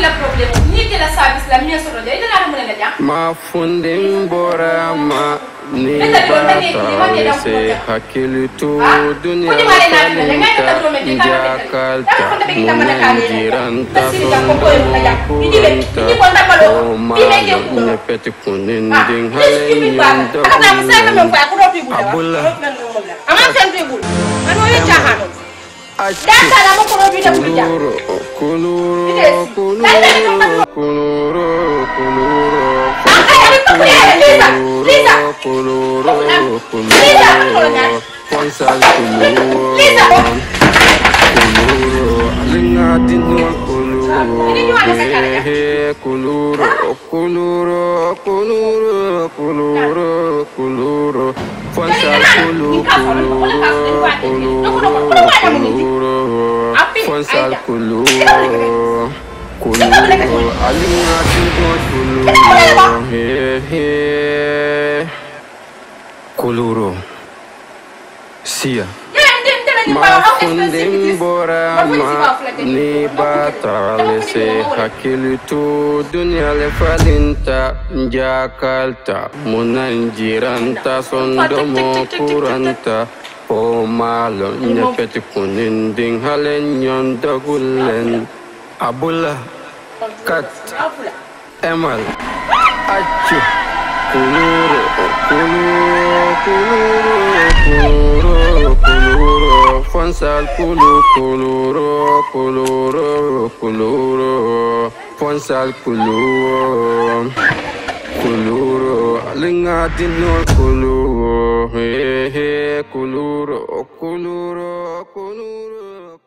la problème ni la service la soro mo la ma fundin bora ma ni ya se hakili tu Ah, dunia kuja mare na tuna, da ngai ka to me di ka falinta ka. jakalta Da ko da be kita mana ka ne. munanjiranta Tasiri ka ko ko na ja. Idi be, idi ko ta balo. Di be ke ku. nepeti Ah, kuninding this stupid baba. Aka na mo sa ka mo fa ko ro pi bu. Abula. Ama sen pi bu. Ano ye cha ha no. Achi. Da ka Coloro, coloro, coloro, coloro. Lisa, coloro, coloro. Kwanzaa coloro. Lisa, coloro. Alina dinwa coloro. Coloro, coloro, coloro, coloro, coloro. Kwanzaa coloro, coloro, coloro, coloro. Kuluro. Ponsal kuluro, kuluro, kuluro, kuluro. Ponsal kuluro. Sia. Ya, Mafundin bora ma ni batale se hakilitu dunia le falinta jakalta munanjiranta sondomo kuranta Omalo nyafeti kuninding halen yondagulen Abula Kat Emal Achu kuluro, kuluro, kuluro, kuluro, kuluro, Fonsal Kulu kuluro, kuluro, kuluro, Fonsal kuluro, kuluro, Linga Dinor kuluro, kuluro hehe kuluro kuluro kuluro